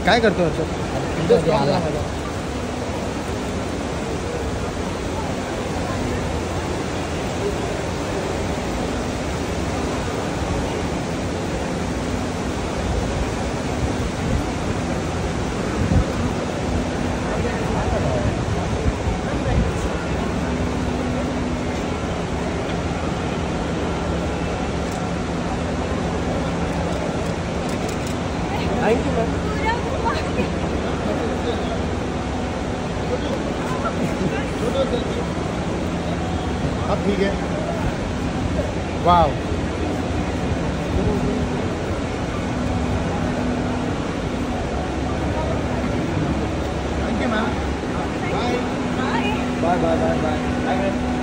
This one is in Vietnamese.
बरं काय करतो असं Thank you, man. अब ठीक है वाह Bye, bye, bye, bye. bye.